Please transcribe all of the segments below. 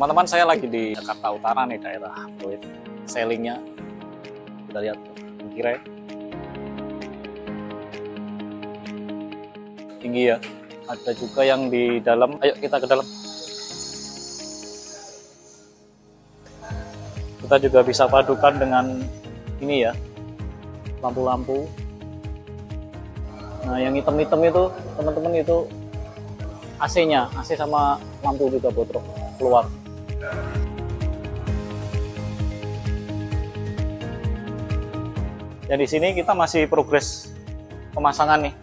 Teman-teman saya lagi di Jakarta Utara nih daerah Fluid. Sailingnya kita lihat kira tinggi ya. Ada juga yang di dalam. Ayo kita ke dalam. Kita juga bisa padukan dengan ini ya lampu-lampu. Nah yang hitam-hitam itu teman-teman itu AC-nya, AC sama lampu juga botrok keluar. Ya di sini kita masih progres pemasangan nih.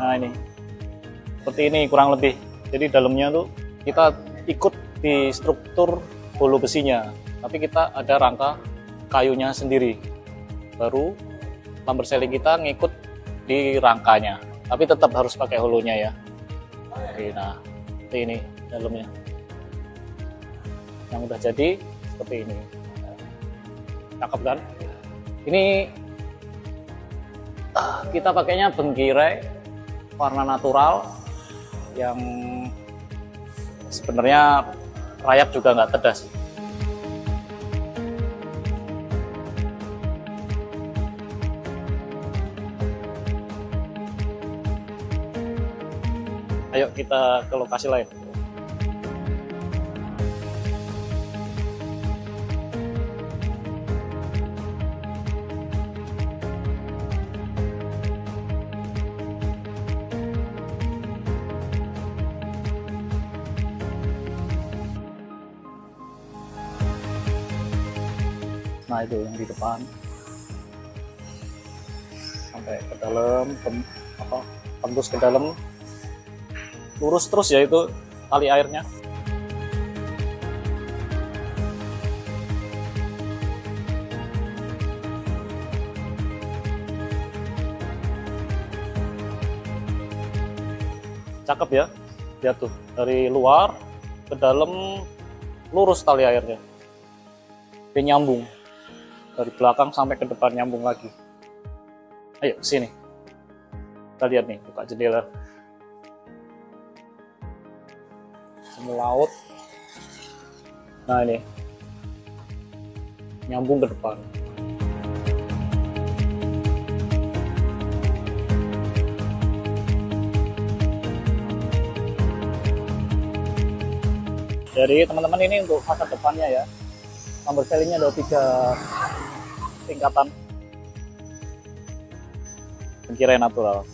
Nah ini seperti ini kurang lebih. Jadi dalamnya tuh kita ikut di struktur bolu besinya, tapi kita ada rangka kayunya sendiri. Baru lumber selling kita ngikut di rangkanya, tapi tetap harus pakai hulunya ya. Oke, nah seperti ini dalamnya. Yang udah jadi seperti ini. Cakep kan? Ini kita pakainya bengkirai warna natural yang sebenarnya rayap juga nggak tedas. Ayo kita ke lokasi lain. Nah itu yang di depan. Sampai ke dalam, tem, apa, tembus ke dalam, lurus terus ya itu tali airnya. Cakep ya, lihat tuh dari luar ke dalam lurus tali airnya. Dia nyambung dari belakang sampai ke depan nyambung lagi. Ayo sini. Kita lihat nih buka jendela. Semua laut. Nah ini. Nyambung ke depan. Jadi teman-teman ini untuk fase depannya ya. Number sellingnya ada tiga tingkatan pengirai natural